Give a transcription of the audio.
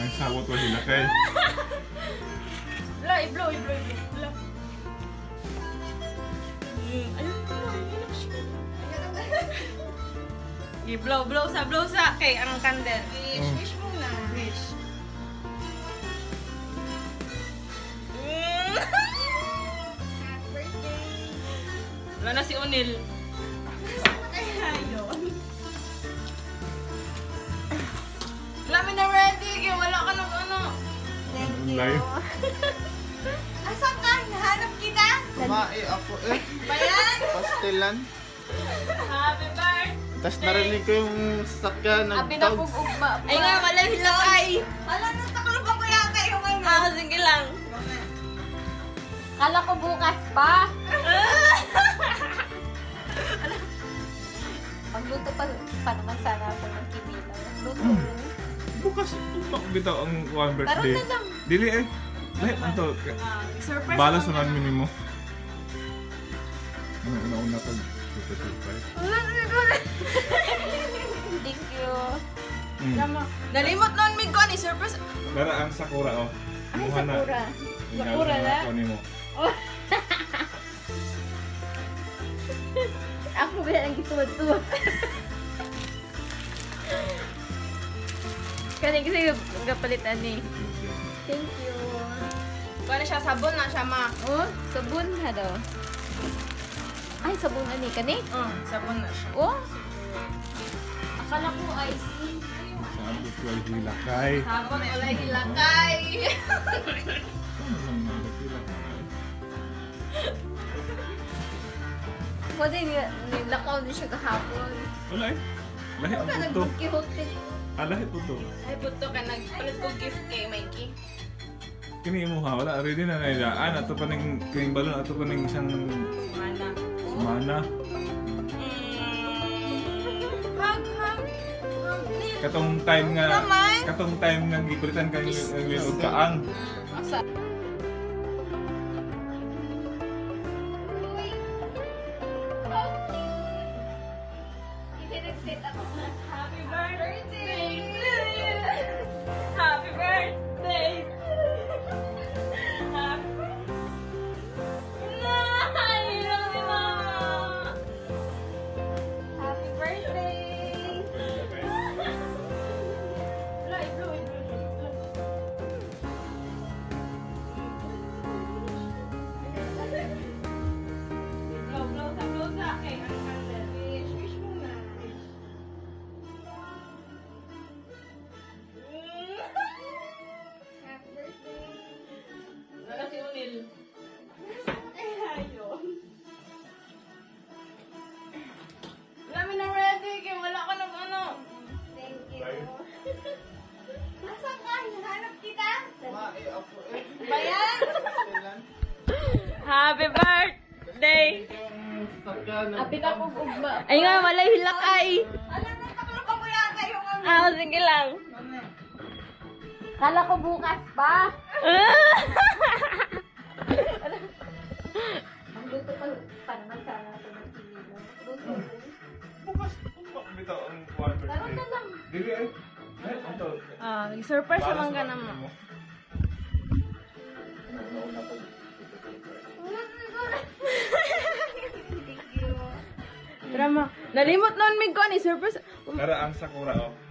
Ang sabot ko nila kay. Wala, i-blow, i-blow, i-blow. Wala. Mm, ayun, I-blow, blow sa, blow sa. Kay, ang candle. I-swish mo na. Swish. Wala na si O'Neill. Layo. Asan ka? Nahanap kita? Kumain ako eh. Bayan? Pastilan. Happy birthday! Tapos narinig ko yung sasakyan Abi na pong ugma. Ay nga, wala hilakay. Ala, natakalo ba ko yata yung ano? Ah, sige lang. Kala ko bukas pa. Magluto pa, pa naman sana ako ng kibila. Magluto. Bukas, tumak bitaw ang one birthday. na lang. Dili eh. Lahat ang to. Surprise Balas na namin mo. Ano, una-una pag super surprise. Thank you. Mm. Nalimot noon mig ko ni surprise. Dara ang Sakura oh. Ay, Imuha na. Sakura. Sakura na? ako nimo. Ako ba ang gituwad-tuwad? Kani kasi gapalitan ni. Thank you. Kuha na siya sabon na siya ma. Oh, sabon ha daw. Ay, sabon ani kani? Mm, sabon na siya. Oh. Akala ko ice cream. Sabi ko ay hilakay. Sabon lang mga hilakay? Pwede nilakaw din siya kahapon. Wala eh. Lahi Ano ka nag-kihote? Ah, lahi puto. Ay, buto ka nagpalit ko gift kay Mikey. Kini mo ha, wala ready na na Ah, ato pa ning kining balon ato pa ning isang Mana. semana. Mm. Hug, hug. Hug, Nil. Katong time nga katong time nga gikulitan kang og kaang. Asa? You. Asan ka? Nahanap kita? Ako! Pastilan. Happy birthday! Sasakyan Abi na pong ugma. Ay nga, wala hilakay. Ala, natakalo ba ko yata yung ano? Ah, sige lang. Kala ko bukas pa. Dili eh. To. Ah, surprise naman ka na naman. Drama. Nalimot noon mig ko ni surprise. Dara ang Sakura oh.